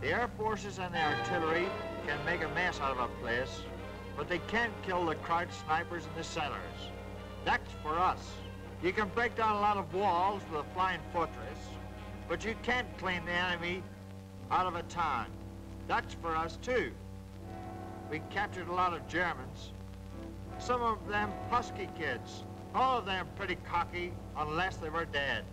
The Air Forces and the artillery can make a mess out of a place, but they can't kill the Kraut snipers in the cellars. That's for us. You can break down a lot of walls with a flying fortress, but you can't clean the enemy out of a town. That's for us, too. We captured a lot of Germans. Some of them husky kids. All of them pretty cocky, unless they were dead.